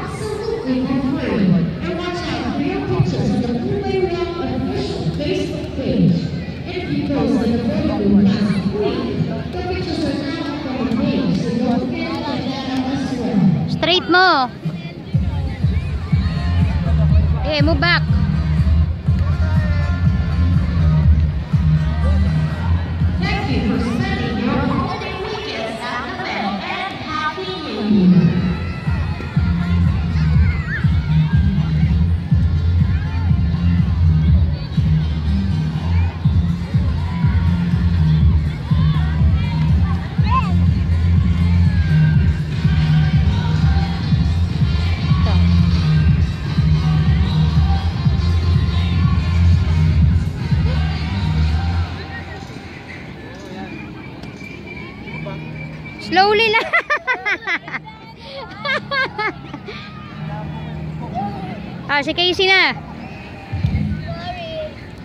absolutely for. And watch out pictures on the official Facebook page. The. Straight mo. Okay, move back. Slowly lang. ah, si Casey na.